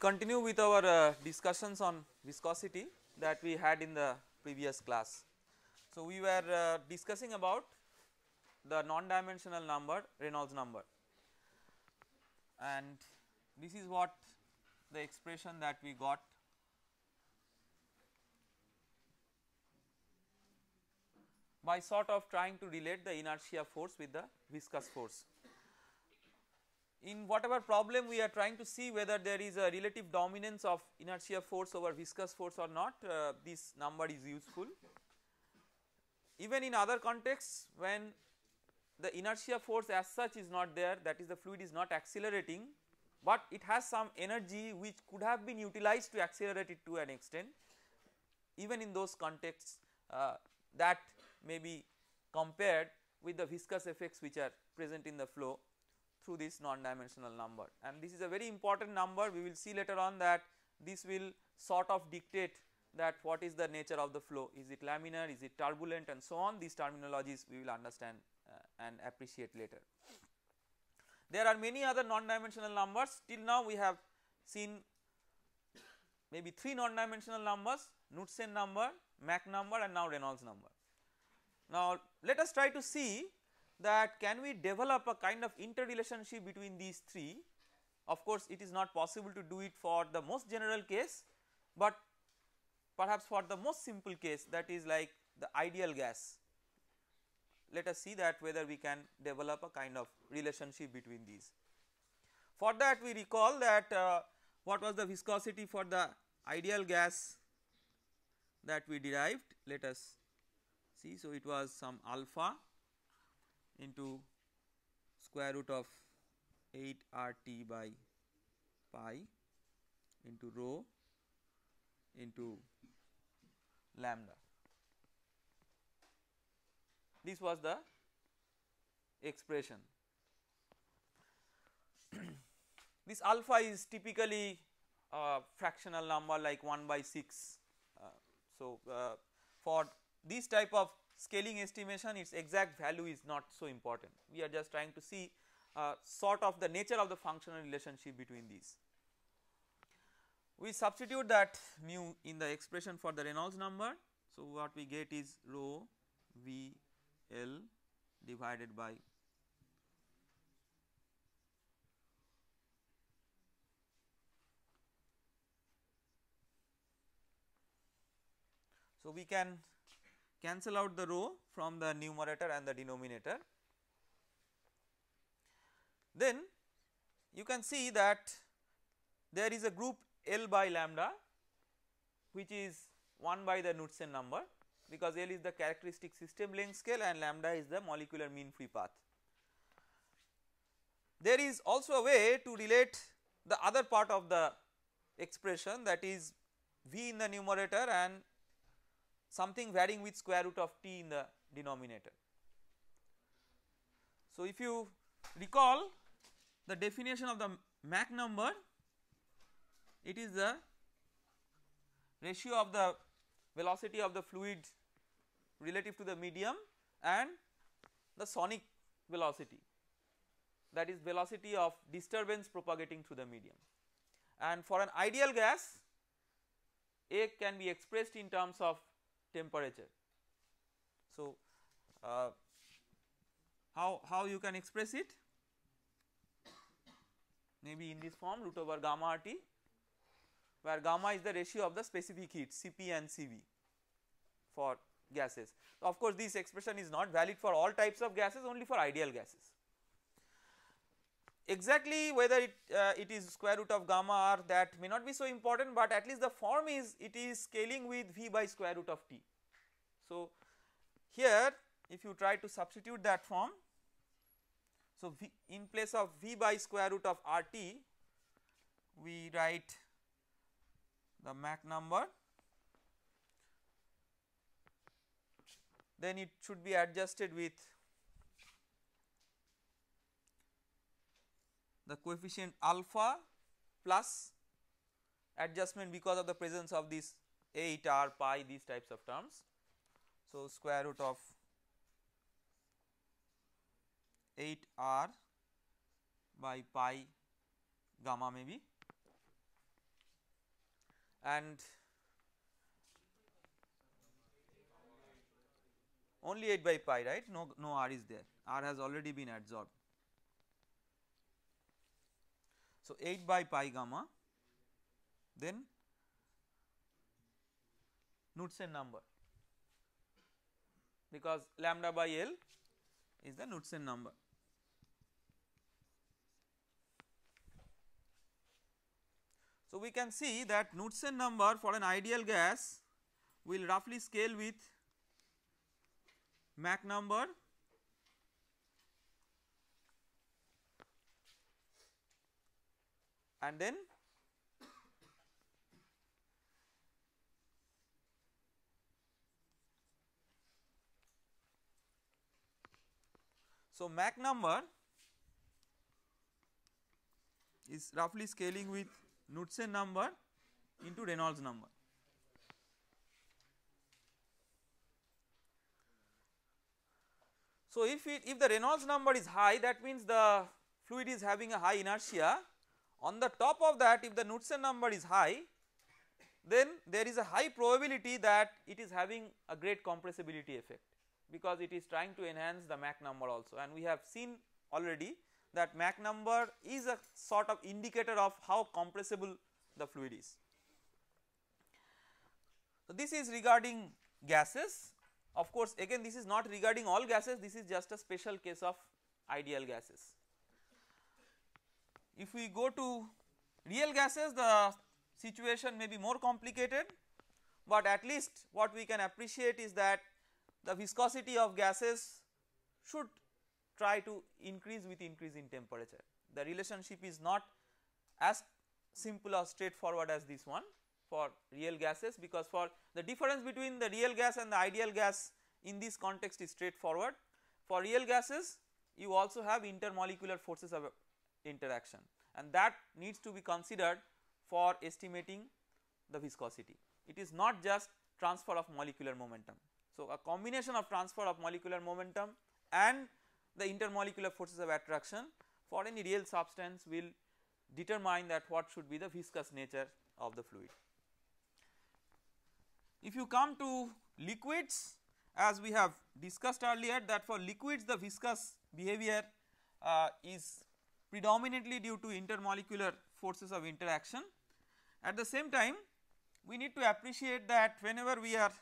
continue with our uh, discussions on viscosity that we had in the previous class. So, we were uh, discussing about the non-dimensional number Reynolds number. And this is what the expression that we got. By sort of trying to relate the inertia force with the viscous force in whatever problem we are trying to see whether there is a relative dominance of inertia force over viscous force or not uh, this number is useful. Even in other contexts when the inertia force as such is not there that is the fluid is not accelerating but it has some energy which could have been utilized to accelerate it to an extent even in those contexts uh, that may be compared with the viscous effects which are present in the flow through this non-dimensional number. And this is a very important number. We will see later on that this will sort of dictate that what is the nature of the flow. Is it laminar? Is it turbulent? And so on. These terminologies we will understand uh, and appreciate later. There are many other non-dimensional numbers. Till now we have seen maybe 3 non-dimensional numbers Knudsen number, Mach number and now Reynolds number. Now let us try to see that can we develop a kind of interrelationship between these three? Of course it is not possible to do it for the most general case but perhaps for the most simple case that is like the ideal gas. Let us see that whether we can develop a kind of relationship between these. For that we recall that uh, what was the viscosity for the ideal gas that we derived? Let us see. So it was some alpha into square root of 8 RT by pi into rho into lambda. This was the expression. this alpha is typically a fractional number like 1 by 6. Uh, so, uh, for this type of scaling estimation its exact value is not so important. We are just trying to see uh, sort of the nature of the functional relationship between these. We substitute that mu in the expression for the Reynolds number. So, what we get is rho V L divided by So, we can cancel out the rho from the numerator and the denominator. Then you can see that there is a group L by lambda which is 1 by the Knudsen number because L is the characteristic system length scale and lambda is the molecular mean free path. There is also a way to relate the other part of the expression that is V in the numerator and something varying with square root of t in the denominator. So, if you recall the definition of the Mach number it is the ratio of the velocity of the fluid relative to the medium and the sonic velocity that is velocity of disturbance propagating through the medium and for an ideal gas A can be expressed in terms of temperature. So, uh, how, how you can express it? Maybe in this form root over gamma RT where gamma is the ratio of the specific heat Cp and Cv for gases. Of course, this expression is not valid for all types of gases only for ideal gases. Exactly whether it, uh, it is square root of gamma r that may not be so important, but at least the form is it is scaling with v by square root of t. So, here if you try to substitute that form, so v in place of v by square root of rt we write the Mach number then it should be adjusted with the coefficient alpha plus adjustment because of the presence of this 8 r pi these types of terms. So, square root of 8 r by pi gamma maybe. And only 8 by pi right? No no r is there. R has already been adsorbed so 8 by pi gamma then Knudsen number because lambda by L is the Knudsen number. So, we can see that Knudsen number for an ideal gas will roughly scale with Mach number and then So, Mach number is roughly scaling with Knudsen number into Reynolds number. So, if it if the Reynolds number is high that means the fluid is having a high inertia on the top of that if the Knudsen number is high then there is a high probability that it is having a great compressibility effect because it is trying to enhance the Mach number also and we have seen already that Mach number is a sort of indicator of how compressible the fluid is. So, this is regarding gases of course again this is not regarding all gases this is just a special case of ideal gases. If we go to real gases the situation may be more complicated but at least what we can appreciate is that the viscosity of gases should try to increase with increase in temperature. The relationship is not as simple or straightforward as this one for real gases because for the difference between the real gas and the ideal gas in this context is straightforward. For real gases you also have intermolecular forces of interaction and that needs to be considered for estimating the viscosity. It is not just transfer of molecular momentum. So, a combination of transfer of molecular momentum and the intermolecular forces of attraction for any real substance will determine that what should be the viscous nature of the fluid. If you come to liquids as we have discussed earlier that for liquids the viscous behavior uh, is predominantly due to intermolecular forces of interaction. At the same time we need to appreciate that whenever we are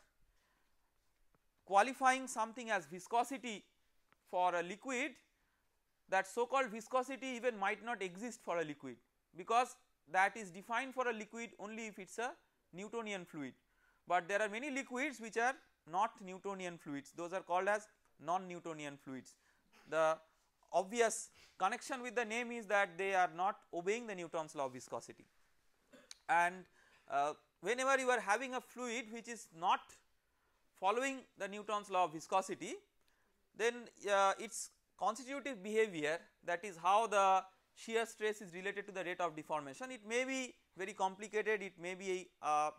qualifying something as viscosity for a liquid that so called viscosity even might not exist for a liquid because that is defined for a liquid only if it is a Newtonian fluid. But there are many liquids which are not Newtonian fluids those are called as non-Newtonian fluids. The obvious connection with the name is that they are not obeying the Newton's law of viscosity and uh, whenever you are having a fluid which is not following the Newton's law of viscosity then uh, its constitutive behavior that is how the shear stress is related to the rate of deformation it may be very complicated it may be a uh,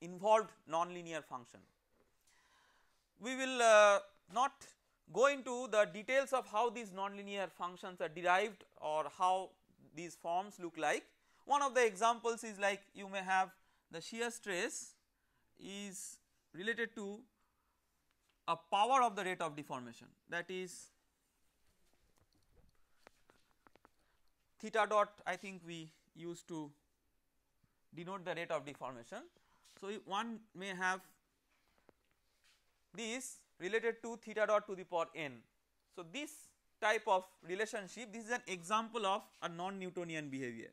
involved nonlinear function. We will uh, not go into the details of how these nonlinear functions are derived or how these forms look like. One of the examples is like you may have the shear stress is related to a power of the rate of deformation that is theta dot I think we used to denote the rate of deformation. So, one may have this related to theta dot to the power n. So, this type of relationship this is an example of a non Newtonian behavior.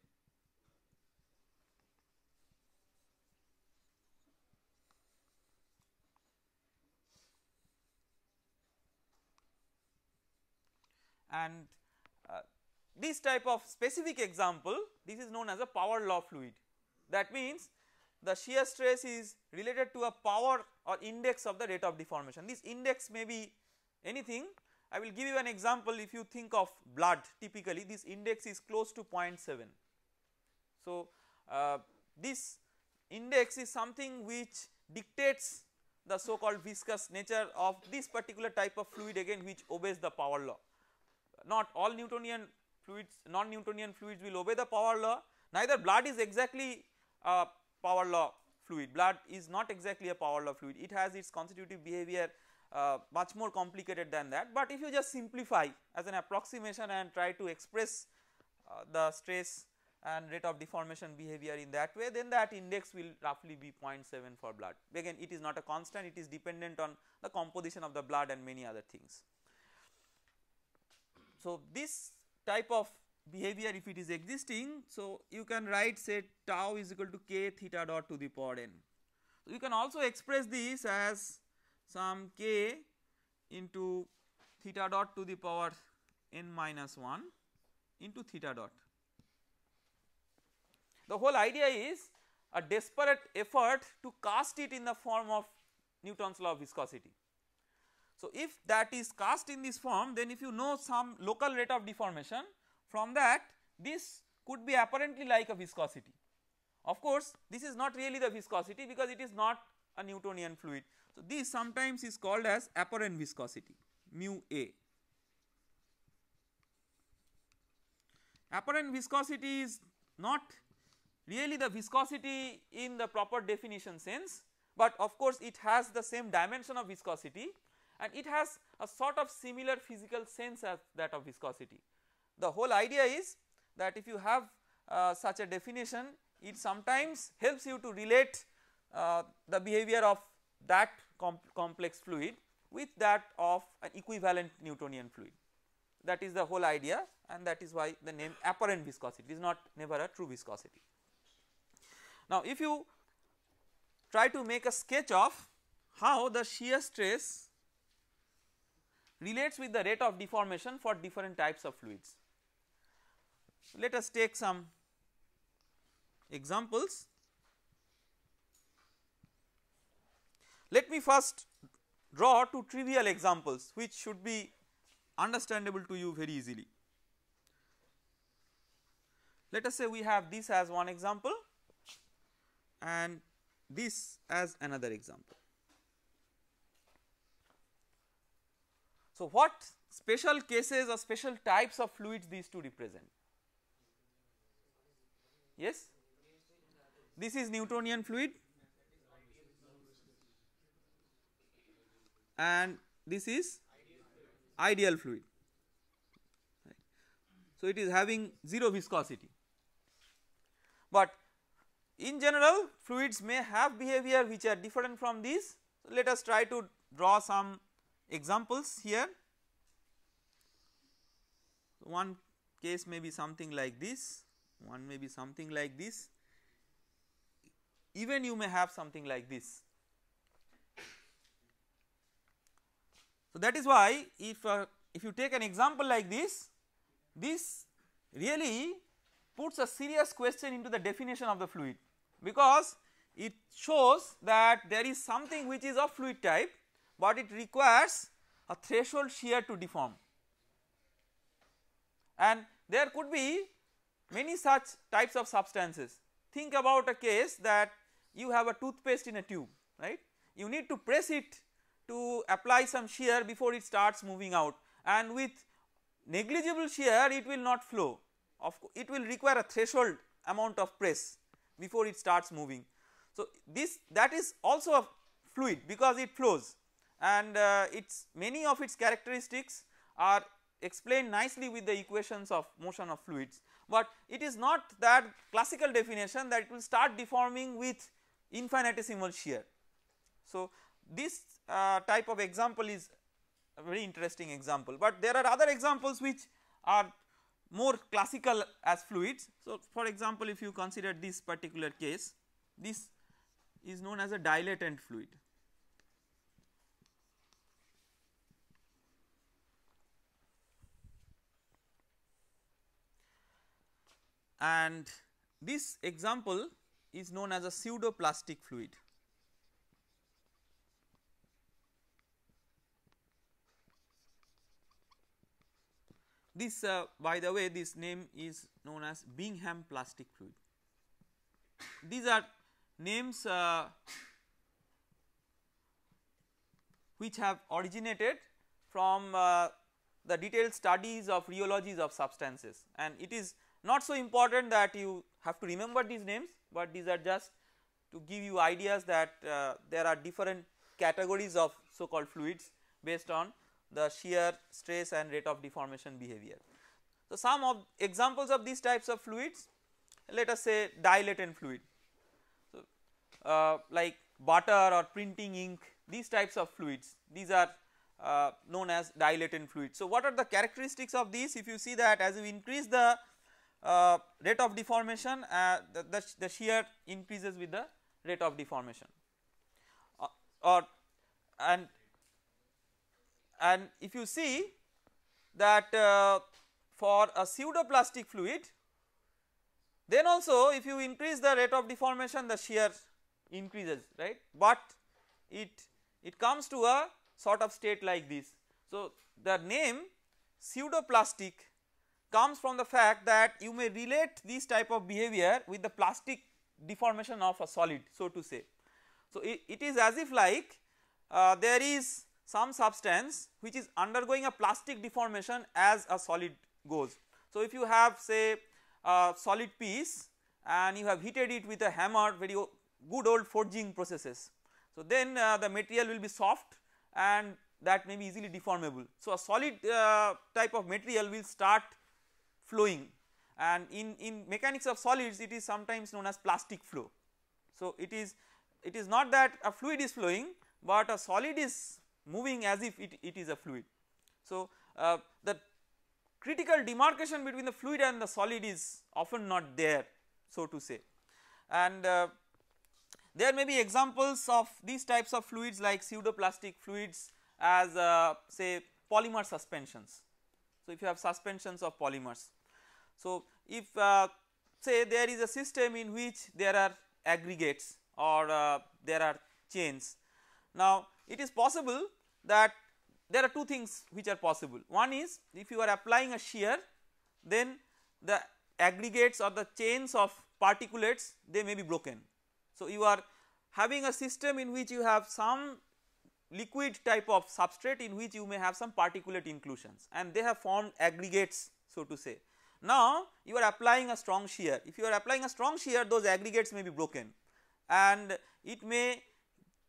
and uh, this type of specific example this is known as a power law fluid that means the shear stress is related to a power or index of the rate of deformation. This index may be anything. I will give you an example if you think of blood. Typically this index is close to 0.7. So, uh, this index is something which dictates the so called viscous nature of this particular type of fluid again which obeys the power law. Not all Newtonian fluids non Newtonian fluids will obey the power law. Neither blood is exactly a power law fluid. Blood is not exactly a power law fluid. It has its constitutive behavior uh, much more complicated than that. But if you just simplify as an approximation and try to express uh, the stress and rate of deformation behavior in that way then that index will roughly be 0.7 for blood. Again it is not a constant. It is dependent on the composition of the blood and many other things. So, this type of behavior if it is existing so you can write say tau is equal to k theta dot to the power n. So, you can also express this as some k into theta dot to the power n minus 1 into theta dot the whole idea is a desperate effort to cast it in the form of Newton's law of viscosity. So, if that is cast in this form then if you know some local rate of deformation from that this could be apparently like a viscosity. Of course, this is not really the viscosity because it is not a Newtonian fluid. So, this sometimes is called as apparent viscosity mu A. Apparent viscosity is not really the viscosity in the proper definition sense, but of course it has the same dimension of viscosity and it has a sort of similar physical sense as that of viscosity. The whole idea is that if you have uh, such a definition it sometimes helps you to relate uh, the behavior of that com complex fluid with that of an equivalent Newtonian fluid that is the whole idea and that is why the name apparent viscosity is not never a true viscosity. Now, if you try to make a sketch of how the shear stress relates with the rate of deformation for different types of fluids. Let us take some examples. Let me first draw two trivial examples which should be understandable to you very easily. Let us say we have this as one example and this as another example. So, what special cases or special types of fluids these two represent? Yes, this is Newtonian fluid and this is ideal fluid. So, it is having 0 viscosity, but in general fluids may have behavior which are different from these. So, let us try to draw some examples here. One case may be something like this, one may be something like this, even you may have something like this. So, that is why if uh, if you take an example like this, this really puts a serious question into the definition of the fluid. Because it shows that there is something which is of fluid type, but it requires a threshold shear to deform. And there could be many such types of substances. Think about a case that you have a toothpaste in a tube right? You need to press it to apply some shear before it starts moving out. And with negligible shear it will not flow. Of it will require a threshold amount of press before it starts moving. So, this that is also a fluid because it flows. And uh, its many of its characteristics are explained nicely with the equations of motion of fluids, but it is not that classical definition that it will start deforming with infinitesimal shear. So, this uh, type of example is a very interesting example, but there are other examples which are more classical as fluids. So, for example, if you consider this particular case, this is known as a dilatant fluid. And this example is known as a pseudoplastic fluid. This uh, by the way this name is known as Bingham plastic fluid. These are names uh, which have originated from uh, the detailed studies of rheologies of substances and it is not so important that you have to remember these names, but these are just to give you ideas that uh, there are different categories of so called fluids based on the shear stress and rate of deformation behavior. So, some of examples of these types of fluids let us say dilatant fluid. So, uh, like butter or printing ink these types of fluids these are uh, known as dilatant fluids. So, what are the characteristics of these if you see that as you increase the uh, rate of deformation uh, the, the, the, shear increases with the rate of deformation uh, or and and if you see that uh, for a pseudoplastic fluid then also if you increase the rate of deformation the shear increases right but it it comes to a sort of state like this. So, the name pseudoplastic comes from the fact that you may relate this type of behavior with the plastic deformation of a solid so to say. So, it, it is as if like uh, there is some substance which is undergoing a plastic deformation as a solid goes. So, if you have say a solid piece and you have heated it with a hammer very good old forging processes. So, then uh, the material will be soft and that may be easily deformable. So, a solid uh, type of material will start flowing and in, in mechanics of solids it is sometimes known as plastic flow. So, it is it is not that a fluid is flowing, but a solid is moving as if it, it is a fluid. So, uh, the critical demarcation between the fluid and the solid is often not there so to say and uh, there may be examples of these types of fluids like pseudoplastic fluids as uh, say polymer suspensions. So, if you have suspensions of polymers. So, if uh, say there is a system in which there are aggregates or uh, there are chains. Now, it is possible that there are two things which are possible. One is if you are applying a shear then the aggregates or the chains of particulates they may be broken so, you are having a system in which you have some liquid type of substrate in which you may have some particulate inclusions and they have formed aggregates so to say. Now, you are applying a strong shear if you are applying a strong shear those aggregates may be broken and it may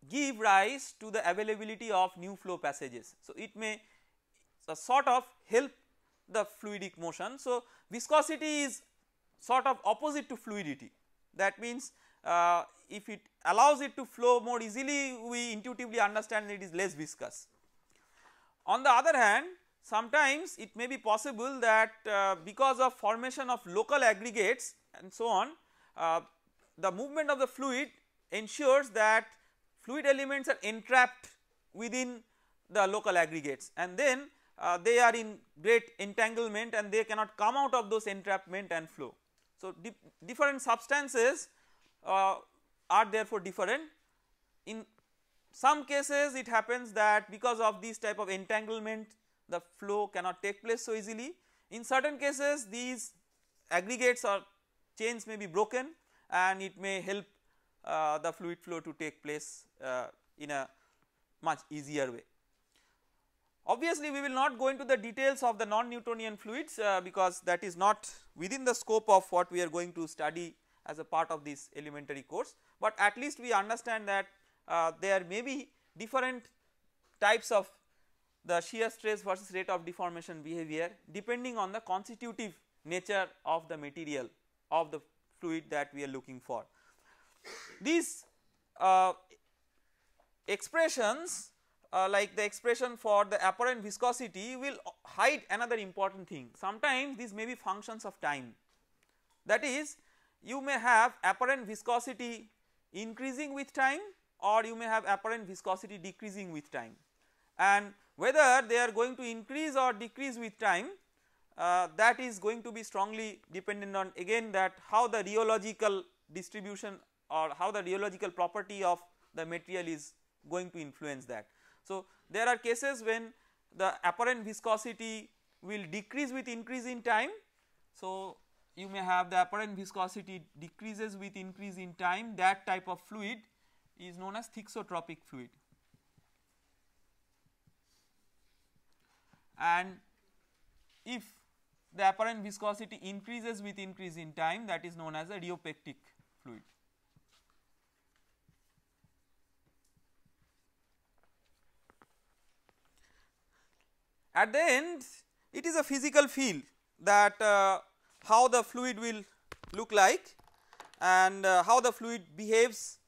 give rise to the availability of new flow passages. So, it may sort of help the fluidic motion. So, viscosity is sort of opposite to fluidity that means uh, if it allows it to flow more easily we intuitively understand it is less viscous. On the other hand sometimes it may be possible that uh, because of formation of local aggregates and so on uh, the movement of the fluid ensures that fluid elements are entrapped within the local aggregates and then uh, they are in great entanglement and they cannot come out of those entrapment and flow. So, di different substances uh, are therefore different. In some cases it happens that because of this type of entanglement the flow cannot take place so easily. In certain cases these aggregates or chains may be broken and it may help uh, the fluid flow to take place uh, in a much easier way. Obviously, we will not go into the details of the non-Newtonian fluids uh, because that is not within the scope of what we are going to study as a part of this elementary course, but at least we understand that uh, there may be different types of the shear stress versus rate of deformation behavior depending on the constitutive nature of the material of the fluid that we are looking for. These uh, expressions uh, like the expression for the apparent viscosity will hide another important thing. Sometimes these may be functions of time that is you may have apparent viscosity increasing with time or you may have apparent viscosity decreasing with time and whether they are going to increase or decrease with time uh, that is going to be strongly dependent on again that how the rheological distribution or how the rheological property of the material is going to influence that. So, there are cases when the apparent viscosity will decrease with increase in time. So, you may have the apparent viscosity decreases with increase in time that type of fluid is known as thixotropic fluid. And if the apparent viscosity increases with increase in time that is known as a rheopectic fluid. At the end it is a physical field that uh, how the fluid will look like and uh, how the fluid behaves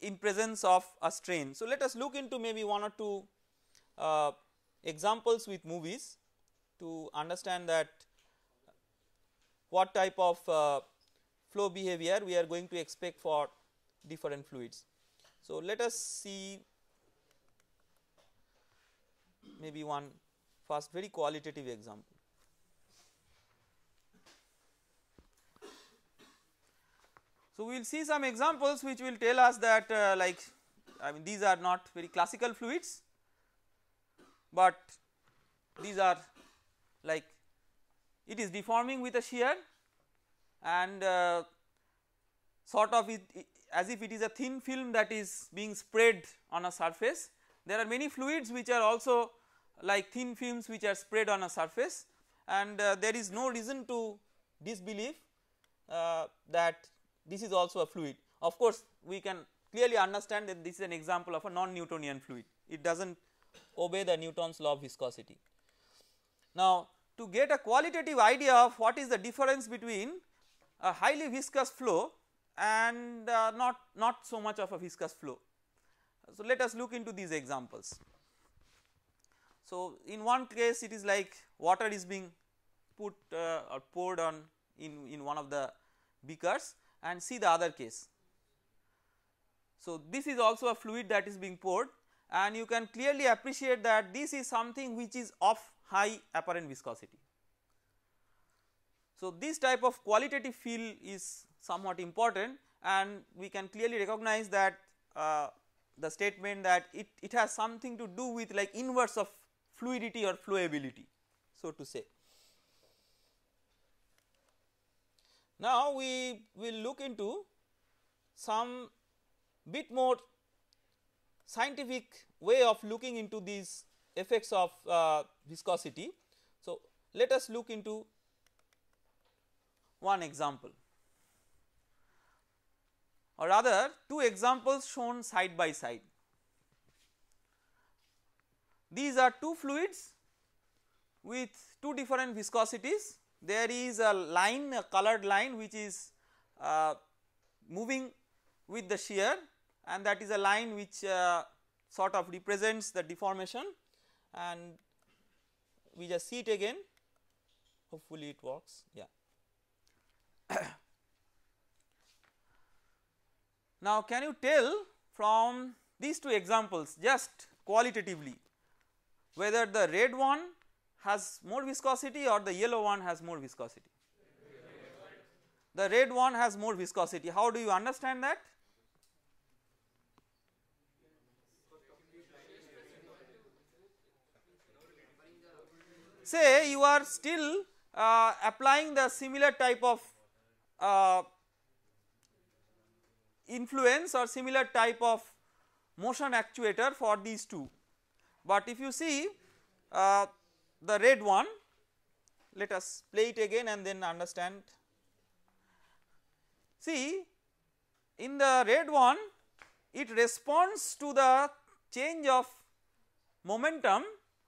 in presence of a strain. So, let us look into maybe one or two uh, examples with movies to understand that what type of uh, flow behavior we are going to expect for different fluids. So, let us see maybe one first very qualitative example. So, we will see some examples which will tell us that uh, like I mean these are not very classical fluids, but these are like it is deforming with a shear and uh, sort of it, it, as if it is a thin film that is being spread on a surface. There are many fluids which are also like thin films which are spread on a surface and uh, there is no reason to disbelieve uh, that this is also a fluid. Of course, we can clearly understand that this is an example of a non-Newtonian fluid, it does not obey the Newton's law of viscosity. Now, to get a qualitative idea of what is the difference between a highly viscous flow and uh, not, not so much of a viscous flow. So, let us look into these examples. So, in one case it is like water is being put uh, or poured on in, in one of the beakers and see the other case. So, this is also a fluid that is being poured and you can clearly appreciate that this is something which is of high apparent viscosity. So, this type of qualitative feel is somewhat important and we can clearly recognize that uh, the statement that it, it has something to do with like inverse of fluidity or flowability so to say. Now, we will look into some bit more scientific way of looking into these effects of uh, viscosity. So, let us look into one example or rather two examples shown side by side. These are two fluids with two different viscosities there is a line a colored line which is uh, moving with the shear and that is a line which uh, sort of represents the deformation. And we just see it again. Hopefully it works. Yeah. now can you tell from these two examples just qualitatively whether the red one has more viscosity or the yellow one has more viscosity? The red one has more viscosity. How do you understand that? Say you are still uh, applying the similar type of uh, influence or similar type of motion actuator for these two. But if you see uh, the red one let us play it again and then understand. See in the red one it responds to the change of momentum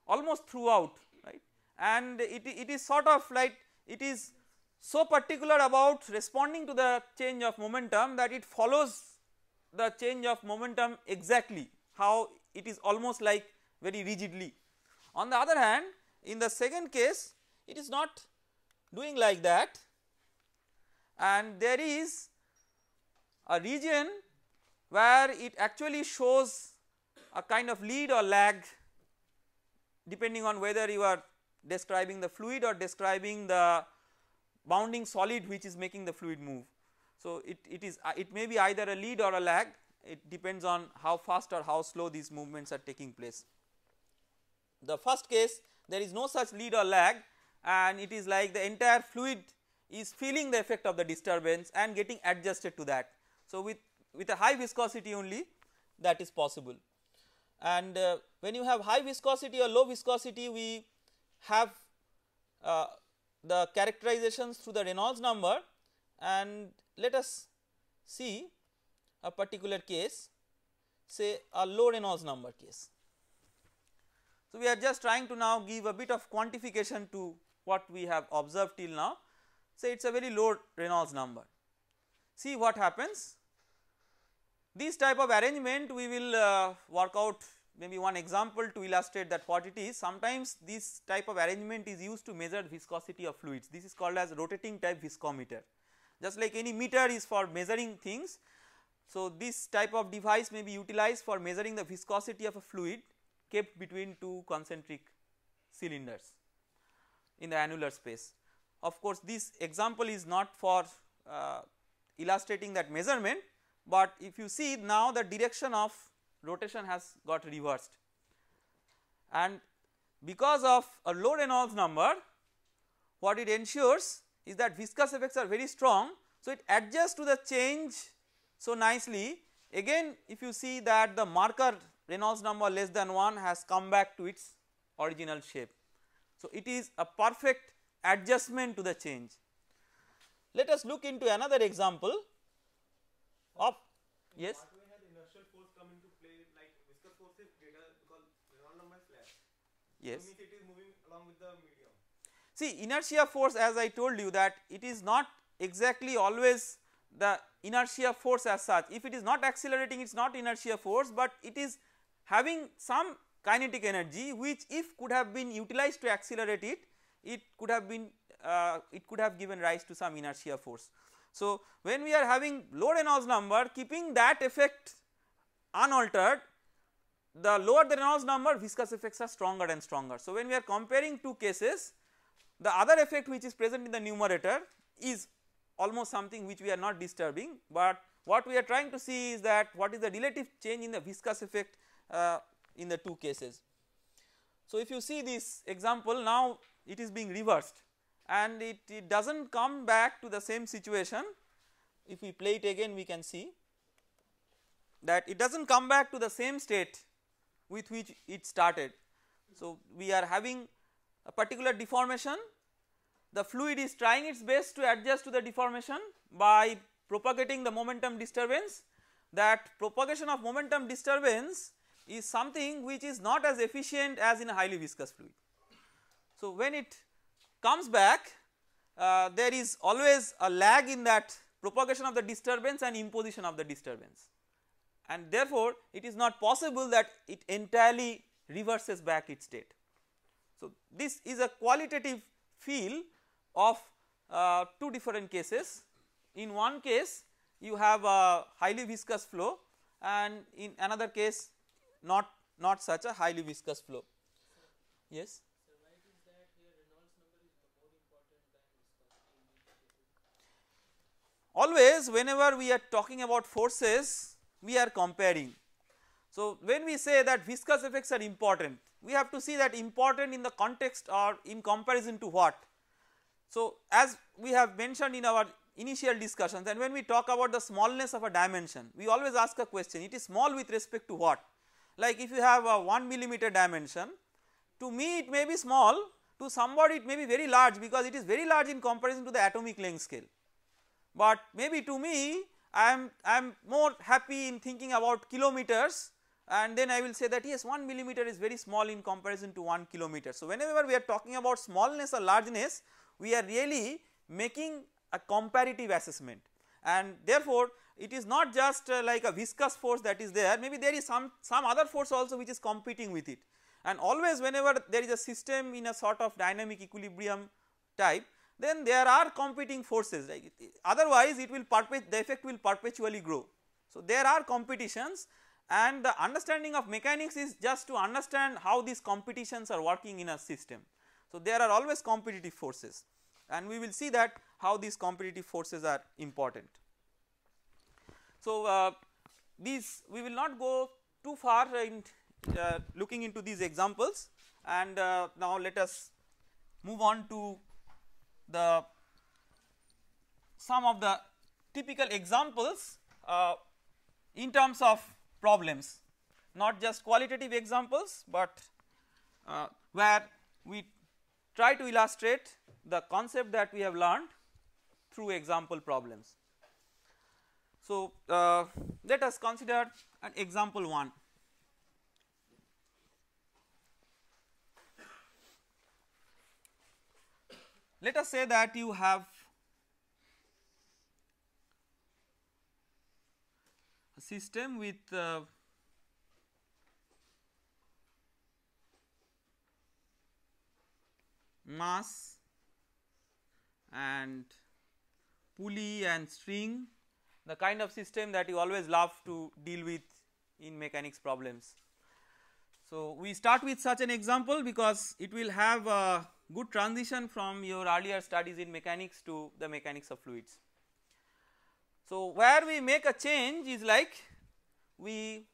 almost throughout right and it, it is sort of like it is so particular about responding to the change of momentum that it follows the change of momentum exactly how it is almost like very rigidly. On the other hand in the second case it is not doing like that and there is a region where it actually shows a kind of lead or lag depending on whether you are describing the fluid or describing the bounding solid which is making the fluid move. So, it, it is uh, it may be either a lead or a lag it depends on how fast or how slow these movements are taking place. The first case there is no such lead or lag and it is like the entire fluid is feeling the effect of the disturbance and getting adjusted to that. So, with, with a high viscosity only that is possible and uh, when you have high viscosity or low viscosity we have uh, the characterizations through the Reynolds number and let us see a particular case say a low Reynolds number case. So, we are just trying to now give a bit of quantification to what we have observed till now. Say it is a very low Reynolds number. See what happens. This type of arrangement we will uh, work out maybe one example to illustrate that what it is. Sometimes this type of arrangement is used to measure viscosity of fluids. This is called as rotating type viscometer. Just like any meter is for measuring things. So, this type of device may be utilized for measuring the viscosity of a fluid kept between two concentric cylinders in the annular space. Of course, this example is not for uh, illustrating that measurement, but if you see now the direction of rotation has got reversed and because of a low Reynolds number what it ensures is that viscous effects are very strong. So, it adjusts to the change so nicely again if you see that the marker Reynolds number less than 1 has come back to its original shape. So, it is a perfect adjustment to the change. Let us look into another example of yes. Yes. So it is moving along with the medium. See inertia force as I told you that it is not exactly always the inertia force as such. If it is not accelerating it is not inertia force but it is having some kinetic energy which if could have been utilized to accelerate it, it could have been uh, it could have given rise to some inertia force. So, when we are having low Reynolds number keeping that effect unaltered the lower the Reynolds number viscous effects are stronger and stronger. So, when we are comparing two cases the other effect which is present in the numerator is almost something which we are not disturbing, but what we are trying to see is that what is the relative change in the viscous effect Uh, in the two cases. So, if you see this example now it is being reversed and it, it does not come back to the same situation if we play it again we can see that it does not come back to the same state with which it started. So, we are having a particular deformation the fluid is trying its best to adjust to the deformation by propagating the momentum disturbance that propagation of momentum disturbance is something which is not as efficient as in a highly viscous fluid. So, when it comes back uh, there is always a lag in that propagation of the disturbance and imposition of the disturbance and therefore, it is not possible that it entirely reverses back its state. So, this is a qualitative feel of uh, two different cases. In one case you have a highly viscous flow and in another case not not such a highly viscous flow. Yes. Always whenever we are talking about forces we are comparing. So, when we say that viscous effects are important, we have to see that important in the context or in comparison to what. So, as we have mentioned in our initial discussions and when we talk about the smallness of a dimension, we always ask a question it is small with respect to what. Like if you have a 1 millimeter dimension, to me it may be small, to somebody it may be very large because it is very large in comparison to the atomic length scale. But maybe to me I am I am more happy in thinking about kilometers and then I will say that yes 1 millimeter is very small in comparison to 1 kilometer. So, whenever we are talking about smallness or largeness we are really making a comparative assessment and therefore, it is not just uh, like a viscous force that is there maybe there is some some other force also which is competing with it and always whenever there is a system in a sort of dynamic equilibrium type then there are competing forces like otherwise it will the effect will perpetually grow. So, there are competitions and the understanding of mechanics is just to understand how these competitions are working in a system. So, there are always competitive forces and we will see that how these competitive forces are important. So, uh, these we will not go too far in uh, looking into these examples and uh, now let us move on to the some of the typical examples uh, in terms of problems not just qualitative examples, but uh, where we try to illustrate the concept that we have learned through example problems. So, uh, let us consider an example 1. Let us say that you have a system with uh, mass and pulley and string the kind of system that you always love to deal with in mechanics problems. So, we start with such an example because it will have a good transition from your earlier studies in mechanics to the mechanics of fluids. So, where we make a change is like we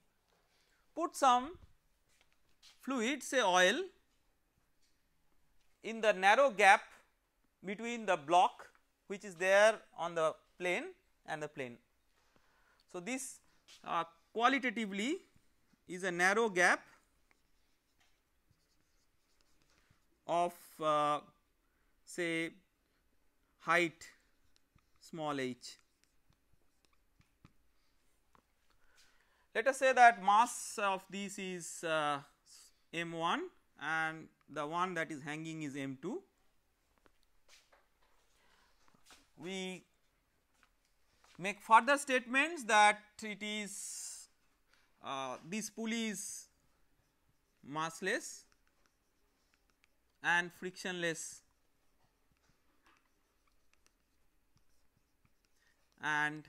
put some fluid say oil in the narrow gap between the block which is there on the plane and the plane. So, this uh, qualitatively is a narrow gap of uh, say height small h. Let us say that mass of this is uh, m1 and the one that is hanging is m2. We make further statements that it is uh, this pulley is massless and frictionless and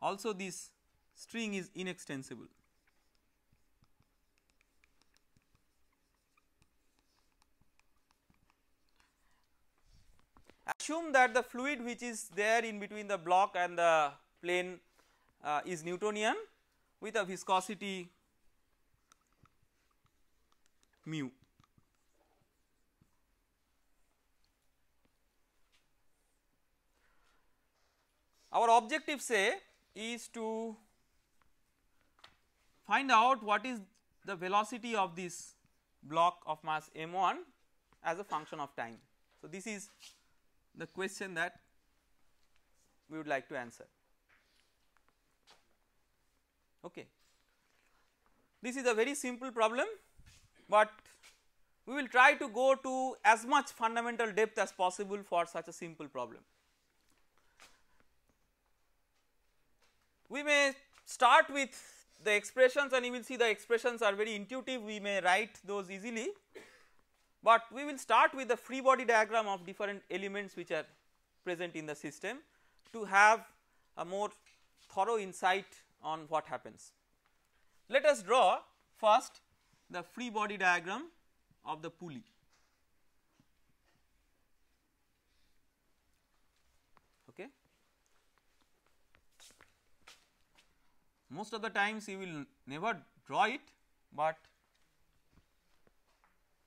also this string is inextensible. Assume that the fluid which is there in between the block and the plane uh, is Newtonian with a viscosity mu. Our objective say is to find out what is the velocity of this block of mass m1 as a function of time. So, this is the question that we would like to answer. Okay. This is a very simple problem, but we will try to go to as much fundamental depth as possible for such a simple problem. We may start with the expressions and you will see the expressions are very intuitive we may write those easily, but we will start with the free body diagram of different elements which are present in the system to have a more thorough insight on what happens. Let us draw first the free body diagram of the pulley. Okay. Most of the times you will never draw it, but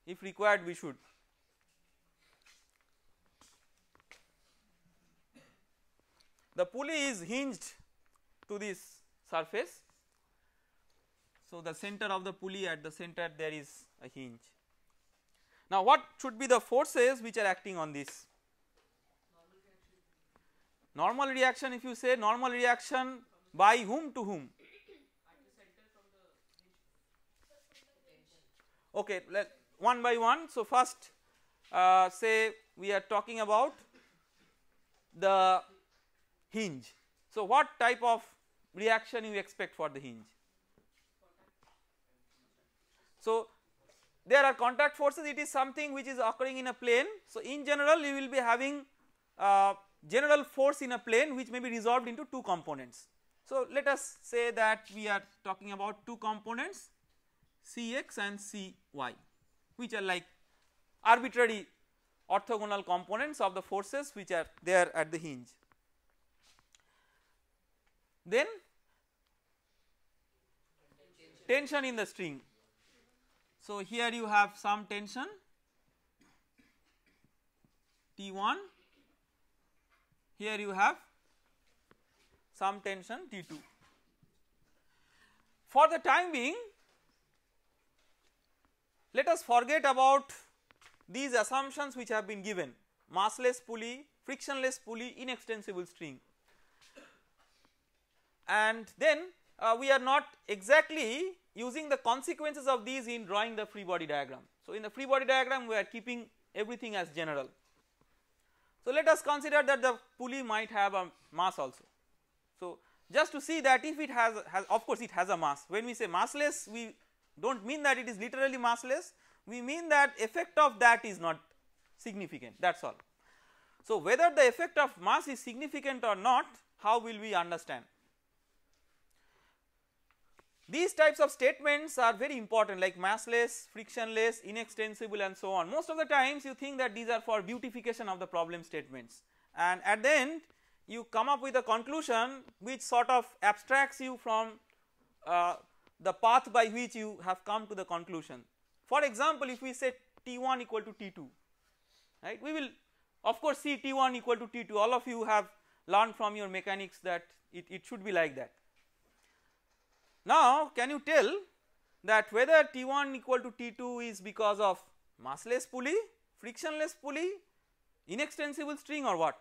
if required we should. The pulley is hinged to this surface. So, the center of the pulley at the center there is a hinge. Now, what should be the forces which are acting on this? Normal reaction if you say normal reaction by whom to whom? Okay, let one by one. So, first uh, say we are talking about the hinge. So, what type of reaction you expect for the hinge? So, there are contact forces it is something which is occurring in a plane. So, in general you will be having uh, general force in a plane which may be resolved into two components. So, let us say that we are talking about two components Cx and Cy which are like arbitrary orthogonal components of the forces which are there at the hinge. Then tension in the string. So, here you have some tension T1, here you have some tension T2. For the time being let us forget about these assumptions which have been given massless pulley, frictionless pulley, inextensible string and then uh, we are not exactly using the consequences of these in drawing the free body diagram. So, in the free body diagram we are keeping everything as general. So, let us consider that the pulley might have a mass also. So, just to see that if it has, has of course it has a mass when we say massless we do not mean that it is literally massless we mean that effect of that is not significant that is all. So, whether the effect of mass is significant or not how will we understand these types of statements are very important like massless, frictionless, inextensible and so on. Most of the times you think that these are for beautification of the problem statements and at the end you come up with a conclusion which sort of abstracts you from uh, the path by which you have come to the conclusion. For example, if we say T1 equal to T2 right we will of course see T1 equal to T2 all of you have learned from your mechanics that it, it should be like that now can you tell that whether T1 equal to T2 is because of massless pulley, frictionless pulley, inextensible string or what?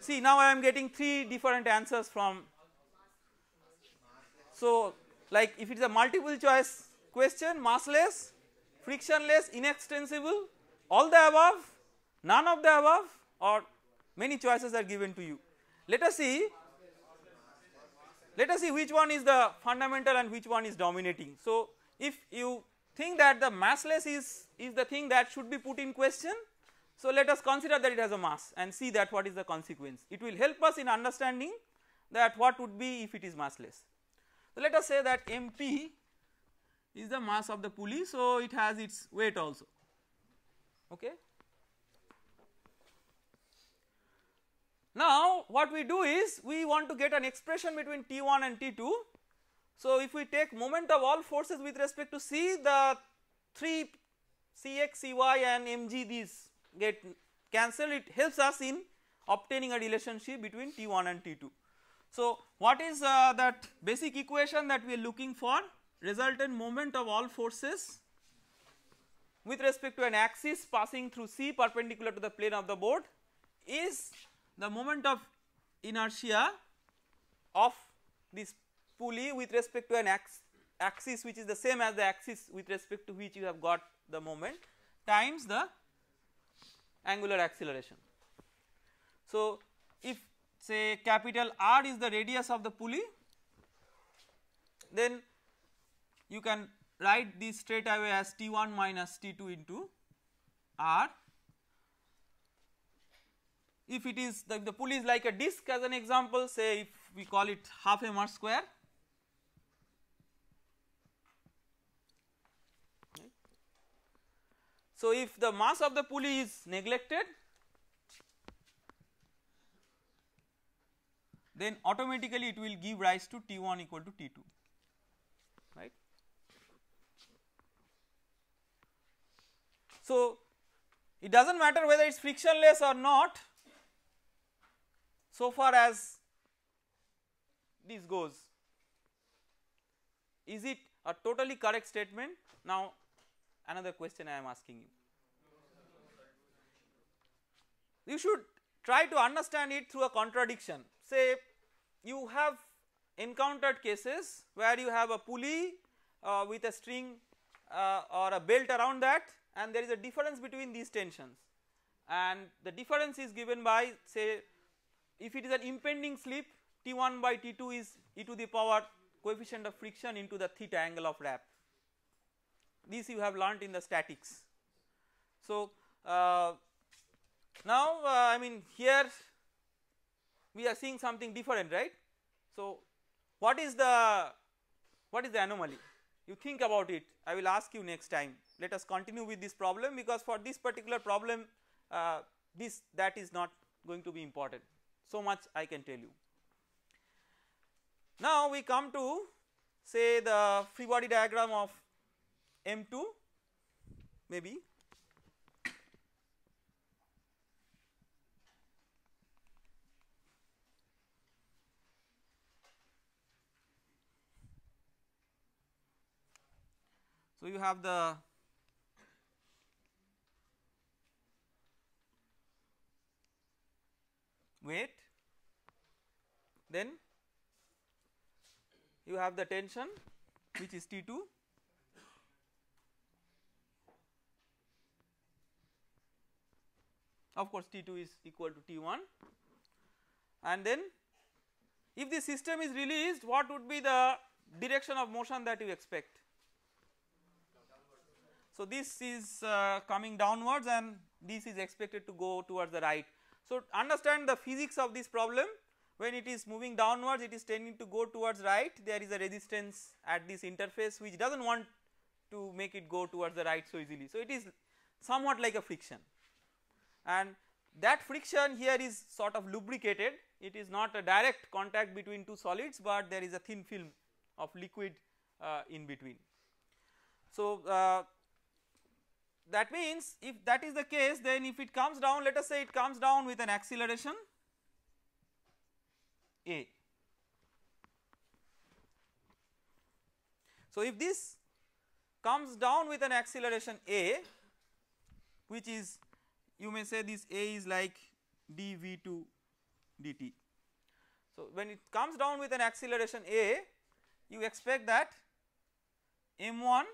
See now I am getting 3 different answers from so like if it is a multiple choice question massless, frictionless, inextensible, all the above, none of the above or many choices are given to you. Let us see let us see which one is the fundamental and which one is dominating. So, if you think that the massless is, is the thing that should be put in question, so let us consider that it has a mass and see that what is the consequence. It will help us in understanding that what would be if it is massless. Let us say that MP is the mass of the pulley, so it has its weight also. Okay. Now what we do is we want to get an expression between T1 and T2. So if we take moment of all forces with respect to C the 3 Cx, Cy and Mg these get cancelled it helps us in obtaining a relationship between T1 and T2. So what is uh, that basic equation that we are looking for resultant moment of all forces with respect to an axis passing through C perpendicular to the plane of the board is the moment of inertia of this pulley with respect to an axis which is the same as the axis with respect to which you have got the moment times the angular acceleration. So, if say capital R is the radius of the pulley then you can write this straight away as T1 minus T2 into R. If it is the, the pulley is like a disc as an example say if we call it half m r square. So if the mass of the pulley is neglected then automatically it will give rise to T1 equal to T2 right. So it does not matter whether it is frictionless or not so far as this goes. Is it a totally correct statement? Now another question I am asking you. You should try to understand it through a contradiction. Say you have encountered cases where you have a pulley uh, with a string uh, or a belt around that and there is a difference between these tensions and the difference is given by say if it is an impending slip T1 by T2 is e to the power coefficient of friction into the theta angle of wrap this you have learnt in the statics. So uh, now uh, I mean here we are seeing something different right. So what is the what is the anomaly? You think about it. I will ask you next time. Let us continue with this problem because for this particular problem uh, this that is not going to be important. So much I can tell you. Now we come to say the free body diagram of M2 maybe So you have the weight then you have the tension which is T2 of course T2 is equal to T1 and then if the system is released what would be the direction of motion that you expect. So this is uh, coming downwards and this is expected to go towards the right. So understand the physics of this problem when it is moving downwards it is tending to go towards right there is a resistance at this interface which does not want to make it go towards the right so easily. So it is somewhat like a friction and that friction here is sort of lubricated it is not a direct contact between two solids but there is a thin film of liquid uh, in between. So uh, that means if that is the case then if it comes down let us say it comes down with an acceleration a. So if this comes down with an acceleration a which is you may say this a is like dv2 dt. So when it comes down with an acceleration a you expect that m1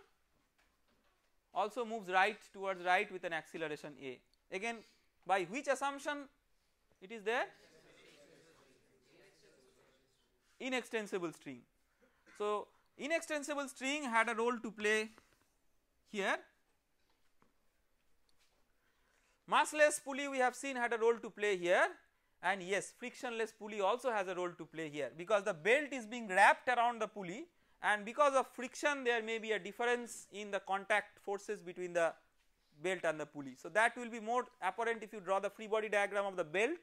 also moves right towards right with an acceleration a. Again by which assumption? It is there inextensible string. So inextensible string had a role to play here. Massless pulley we have seen had a role to play here. And yes frictionless pulley also has a role to play here because the belt is being wrapped around the pulley and because of friction there may be a difference in the contact forces between the belt and the pulley. So that will be more apparent if you draw the free body diagram of the belt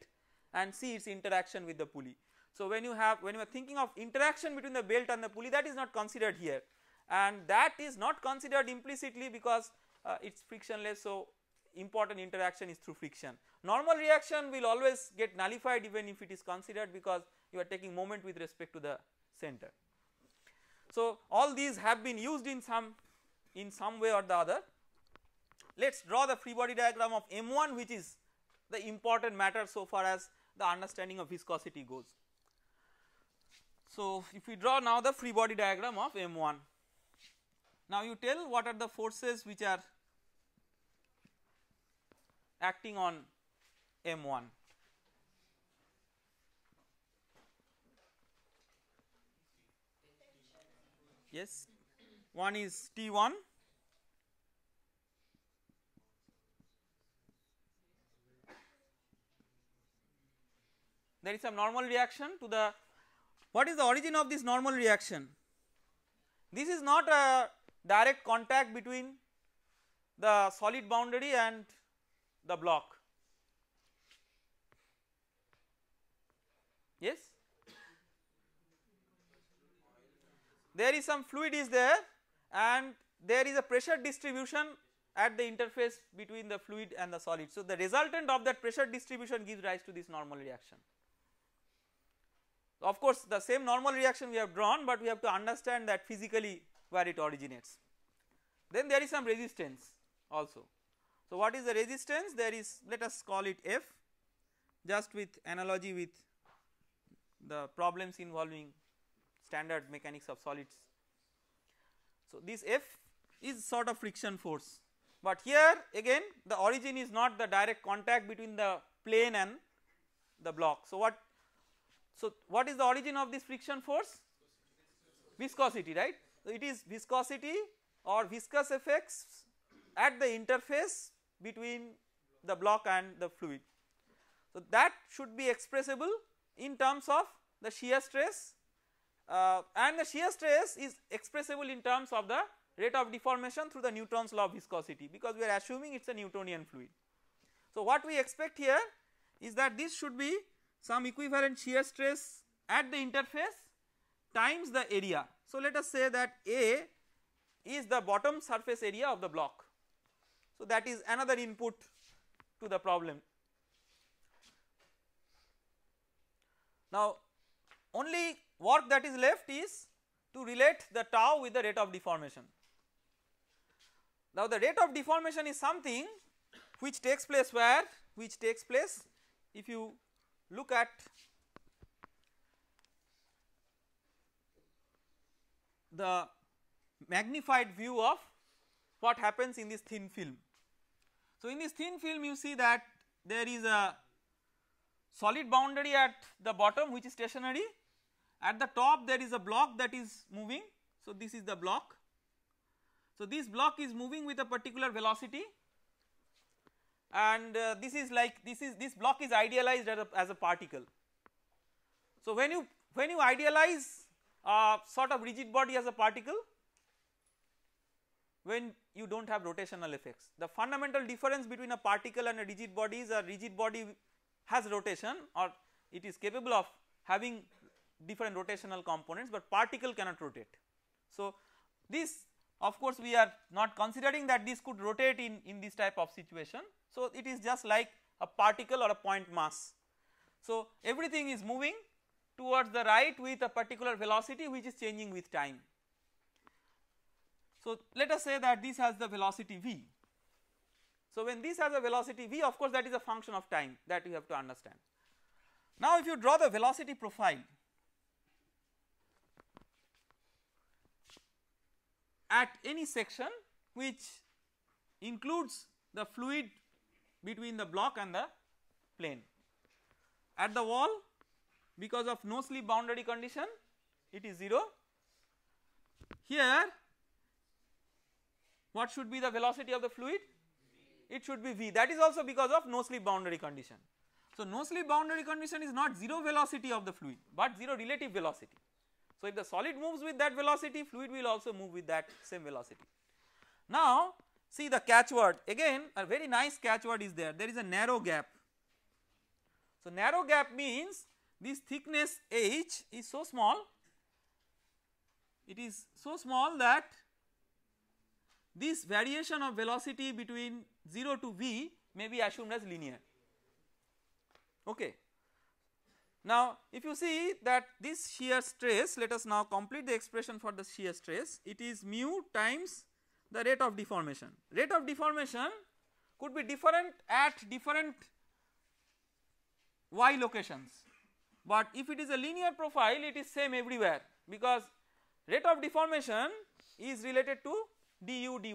and see its interaction with the pulley. So when you have when you are thinking of interaction between the belt and the pulley that is not considered here and that is not considered implicitly because uh, it is frictionless so important interaction is through friction. Normal reaction will always get nullified even if it is considered because you are taking moment with respect to the center. So all these have been used in some in some way or the other. Let us draw the free body diagram of M1 which is the important matter so far as the understanding of viscosity goes. So if we draw now the free body diagram of M1. Now you tell what are the forces which are acting on M1. Yes, one is T1 there is some normal reaction to the what is the origin of this normal reaction? This is not a direct contact between the solid boundary and the block. Yes? There is some fluid is there and there is a pressure distribution at the interface between the fluid and the solid. So, the resultant of that pressure distribution gives rise to this normal reaction. Of course, the same normal reaction we have drawn, but we have to understand that physically where it originates. Then there is some resistance also. So, what is the resistance? There is let us call it F just with analogy with the problems involving standard mechanics of solids. So, this F is sort of friction force, but here again the origin is not the direct contact between the plane and the block. So, what so, what is the origin of this friction force? Viscosity right. So, it is viscosity or viscous effects at the interface between the block and the fluid. So, that should be expressible in terms of the shear stress uh, and the shear stress is expressible in terms of the rate of deformation through the Newton's law of viscosity because we are assuming it is a Newtonian fluid. So, what we expect here is that this should be some equivalent shear stress at the interface times the area. So, let us say that A is the bottom surface area of the block. So, that is another input to the problem. Now, only work that is left is to relate the tau with the rate of deformation. Now, the rate of deformation is something which takes place where which takes place if you look at the magnified view of what happens in this thin film. So, in this thin film you see that there is a solid boundary at the bottom which is stationary at the top there is a block that is moving. So, this is the block. So, this block is moving with a particular velocity and uh, this is like this is this block is idealized as a, as a particle. So, when you when you idealize a sort of rigid body as a particle when you do not have rotational effects. The fundamental difference between a particle and a rigid body is a rigid body has rotation or it is capable of having different rotational components, but particle cannot rotate. So, this of course, we are not considering that this could rotate in, in this type of situation. So, it is just like a particle or a point mass. So, everything is moving towards the right with a particular velocity which is changing with time. So, let us say that this has the velocity v. So, when this has a velocity v of course that is a function of time that you have to understand. Now, if you draw the velocity profile at any section which includes the fluid between the block and the plane. At the wall because of no slip boundary condition it is 0. Here what should be the velocity of the fluid? It should be v that is also because of no slip boundary condition. So, no slip boundary condition is not 0 velocity of the fluid, but 0 relative velocity. So, if the solid moves with that velocity fluid will also move with that same velocity. Now, see the catchword again a very nice catchword is there there is a narrow gap. So, narrow gap means this thickness h is so small it is so small that this variation of velocity between 0 to v may be assumed as linear okay. Now if you see that this shear stress let us now complete the expression for the shear stress it is mu times the rate of deformation. Rate of deformation could be different at different y locations but if it is a linear profile it is same everywhere because rate of deformation is related to du dy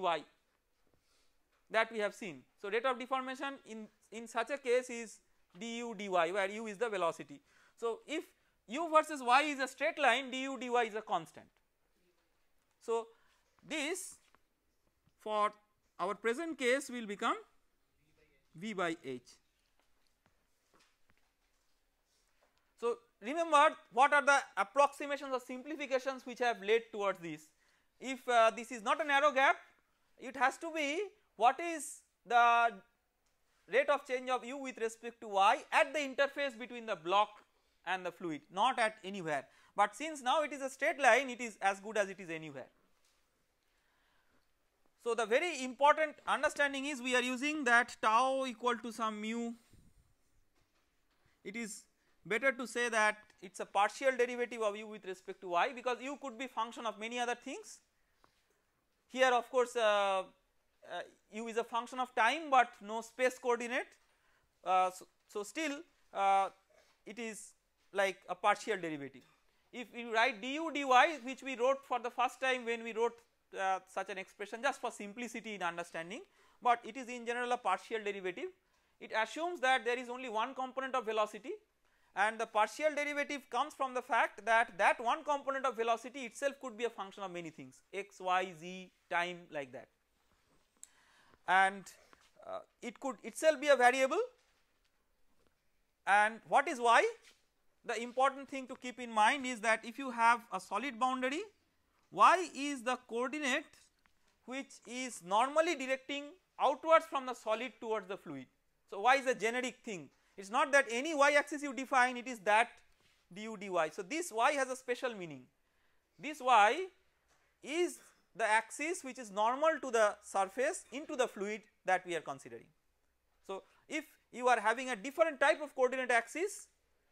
that we have seen. So rate of deformation in, in such a case is du dy where u is the velocity. So if u versus y is a straight line du dy is a constant. So this for our present case will become v by h. So remember what are the approximations or simplifications which have led towards this. If uh, this is not a narrow gap it has to be what is the rate of change of u with respect to y at the interface between the block and the fluid not at anywhere but since now it is a straight line it is as good as it is anywhere. So the very important understanding is we are using that tau equal to some mu it is better to say that it is a partial derivative of u with respect to y because u could be function of many other things. Here of course uh, uh, u is a function of time but no space coordinate. Uh, so, so, still uh, it is like a partial derivative. If you write du dy which we wrote for the first time when we wrote uh, such an expression just for simplicity in understanding, but it is in general a partial derivative. It assumes that there is only one component of velocity and the partial derivative comes from the fact that that one component of velocity itself could be a function of many things x, y, z, time like that and uh, it could itself be a variable and what is y? The important thing to keep in mind is that if you have a solid boundary y is the coordinate which is normally directing outwards from the solid towards the fluid. So y is a generic thing it is not that any y axis you define it is that du dy. So this y has a special meaning this y is the axis which is normal to the surface into the fluid that we are considering. So if you are having a different type of coordinate axis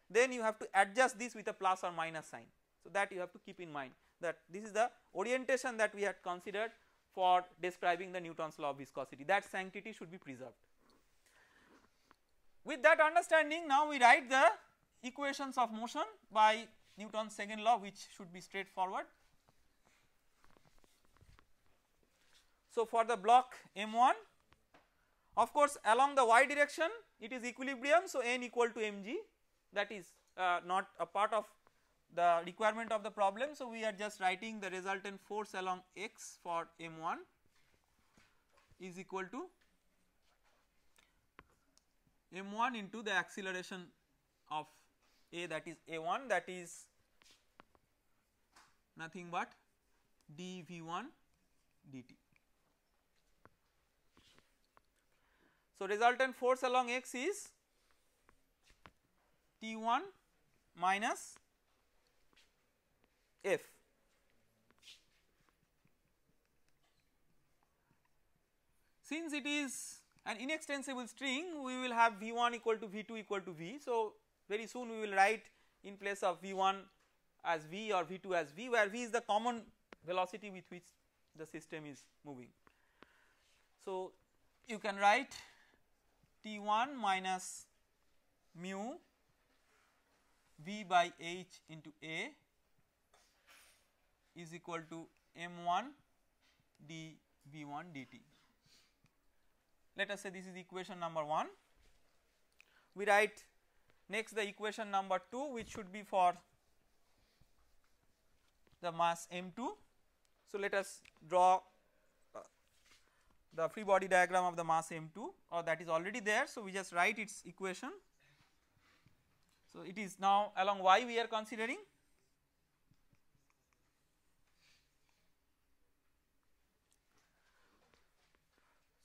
then you have to adjust this with a plus or minus sign. So that you have to keep in mind that this is the orientation that we had considered for describing the Newton's law of viscosity that sanctity should be preserved. With that understanding now we write the equations of motion by Newton's second law which should be straightforward. So, for the block M1 of course along the y direction it is equilibrium so n equal to mg that is uh, not a part of the requirement of the problem. So, we are just writing the resultant force along x for m1 is equal to m1 into the acceleration of a that is a1 that is nothing but dv1 dt. So, resultant force along x is T1 minus F. Since it is an inextensible string we will have V1 equal to V2 equal to V. So, very soon we will write in place of V1 as V or V2 as V where V is the common velocity with which the system is moving. So, you can write T1 minus mu V by H into A is equal to M1 d V1 dt. Let us say this is equation number 1. We write next the equation number 2 which should be for the mass M2. So, let us draw uh, the free body diagram of the mass M2 or that is already there. So, we just write its equation. So, it is now along y we are considering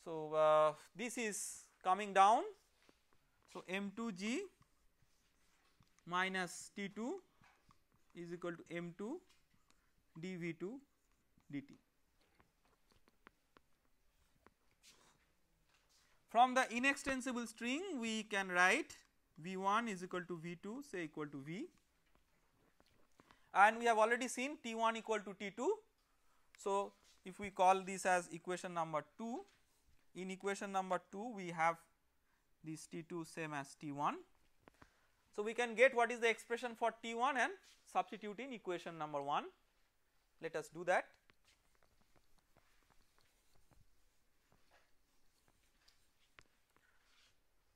So, uh, this is coming down. So, m2g minus t2 is equal to m2 dv2 dt. From the inextensible string we can write v1 is equal to v2 say equal to v and we have already seen t1 equal to t2. So, if we call this as equation number 2 in equation number 2 we have this T2 same as T1. So, we can get what is the expression for T1 and substitute in equation number 1 let us do that.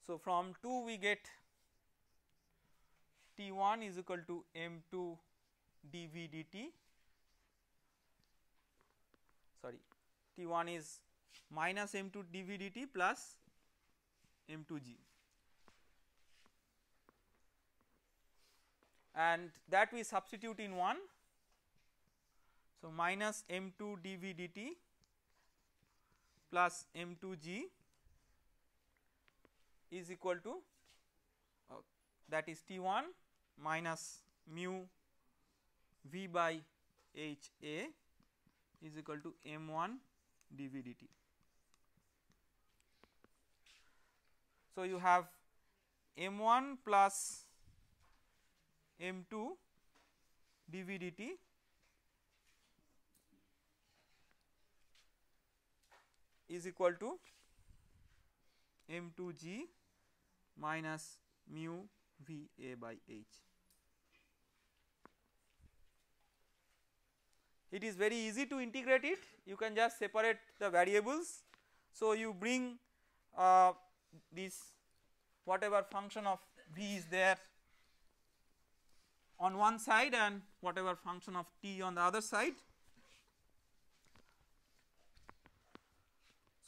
So, from 2 we get T1 is equal to M2 dV dt sorry T1 is minus m2 dv dt plus m2g and that we substitute in 1. So, minus m2 dv dt plus m2g is equal to uh, that is T1 minus mu v by h a is equal to m1 dv dt. So, you have m1 plus m2 dv dt is equal to m2g minus mu v a by h. It is very easy to integrate it you can just separate the variables. So, you bring uh, this whatever function of v is there on one side and whatever function of t on the other side.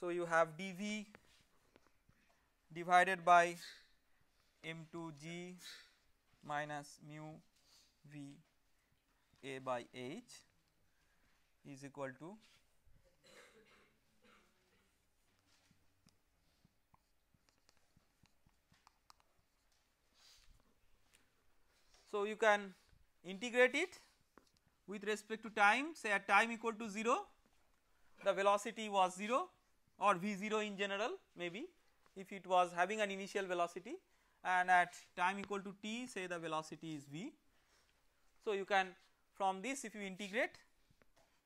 So, you have dv divided by m2g minus mu v a by h is equal to So, you can integrate it with respect to time. Say at time equal to 0 the velocity was 0 or v0 in general maybe if it was having an initial velocity and at time equal to t say the velocity is v. So, you can from this if you integrate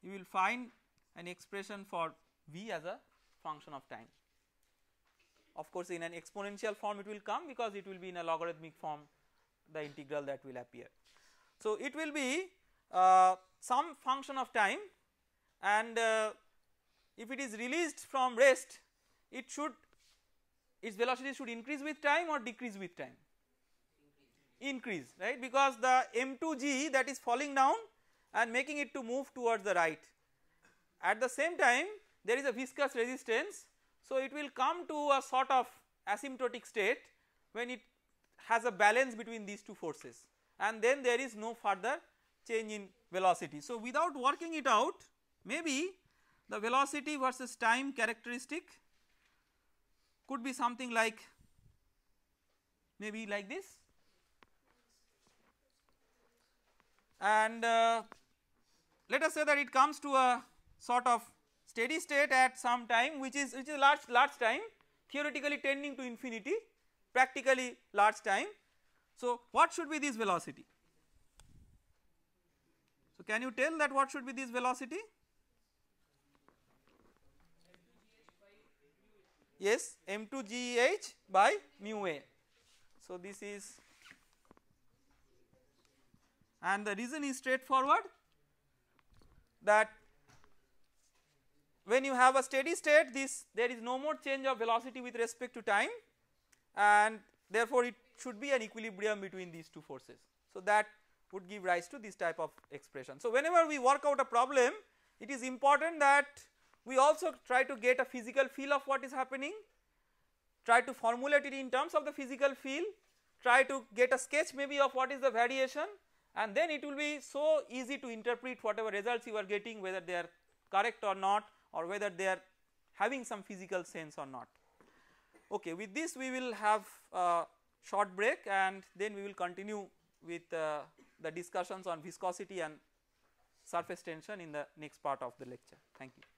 you will find an expression for v as a function of time. Of course, in an exponential form it will come because it will be in a logarithmic form the integral that will appear. So, it will be uh, some function of time and uh, if it is released from rest it should its velocity should increase with time or decrease with time? Increase right? Because the m2g that is falling down and making it to move towards the right. At the same time there is a viscous resistance so it will come to a sort of asymptotic state when it has a balance between these two forces. And then there is no further change in velocity. So without working it out maybe the velocity versus time characteristic could be something like maybe like this and uh, let us say that it comes to a sort of steady state at some time which is which is large large time theoretically tending to infinity practically large time. So what should be this velocity? So can you tell that what should be this velocity? Yes m2 gh by mu a. So this is and the reason is straightforward that when you have a steady state this there is no more change of velocity with respect to time and therefore it should be an equilibrium between these two forces. So that would give rise to this type of expression. So whenever we work out a problem it is important that we also try to get a physical feel of what is happening, try to formulate it in terms of the physical feel, try to get a sketch maybe of what is the variation and then it will be so easy to interpret whatever results you are getting whether they are correct or not or whether they are having some physical sense or not. Okay, with this we will have a short break and then we will continue with uh, the discussions on viscosity and surface tension in the next part of the lecture. Thank you.